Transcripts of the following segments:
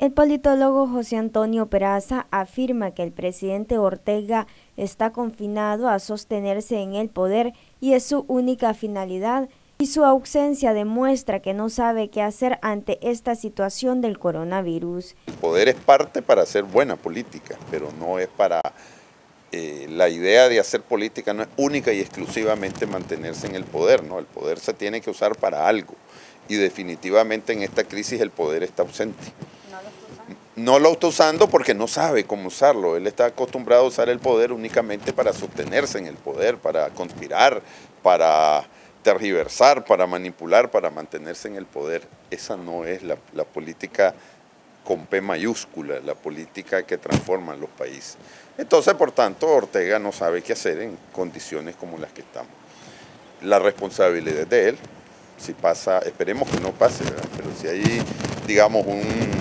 El politólogo José Antonio Peraza afirma que el presidente Ortega está confinado a sostenerse en el poder y es su única finalidad y su ausencia demuestra que no sabe qué hacer ante esta situación del coronavirus. El poder es parte para hacer buena política, pero no es para... Eh, la idea de hacer política no es única y exclusivamente mantenerse en el poder, ¿no? El poder se tiene que usar para algo y definitivamente en esta crisis el poder está ausente no lo está usando porque no sabe cómo usarlo. Él está acostumbrado a usar el poder únicamente para sostenerse en el poder, para conspirar, para tergiversar, para manipular, para mantenerse en el poder. Esa no es la, política con P mayúscula, la política que transforma los países. Entonces, por tanto, Ortega no sabe qué hacer en condiciones como las que estamos. La responsabilidad de él, si pasa, esperemos que no pase, pero si hay, digamos, un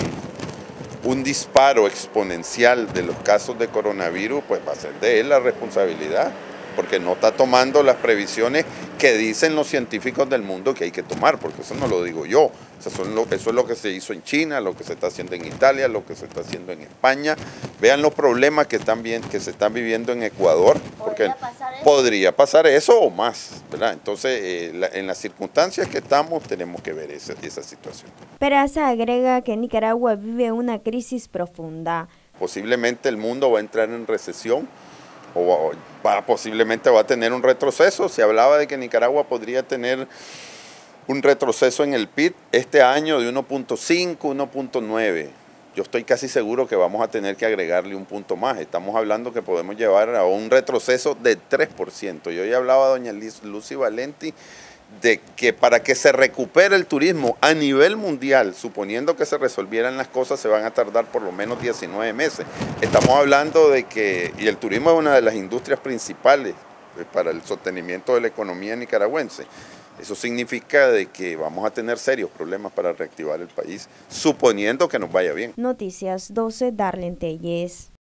un disparo exponencial de los casos de coronavirus, pues va a ser de él la responsabilidad, porque no está tomando las previsiones que dicen los científicos del mundo que hay que tomar, porque eso no lo digo yo, eso, es lo que se hizo en China, lo que se está haciendo en Italia, lo que se está haciendo en España. Vean los problemas que, están que se están viviendo en Ecuador, podría pasar eso o más, ¿verdad? Entonces, eh, en las circunstancias que estamos, tenemos que ver esa, esa situación. Peraza agrega que Nicaragua vive una crisis profunda. Posiblemente el mundo va a entrar en recesión o posiblemente va a tener un retroceso. Se hablaba de que Nicaragua podría tener un retroceso en el PIB este año de 1.5, 1.9. Yo estoy casi seguro que vamos a tener que agregarle un punto más. Estamos hablando que podemos llevar a un retroceso de 3%. Yo ya hablaba a doña Lucy Valenti de que para que se recupere el turismo a nivel mundial, suponiendo que se resolvieran las cosas, se van a tardar por lo menos 19 meses. Estamos hablando de que, y el turismo es una de las industrias principales eh, para el sostenimiento de la economía nicaragüense. Eso significa de que vamos a tener serios problemas para reactivar el país, suponiendo que nos vaya bien. Noticias 12, Darlene Telles.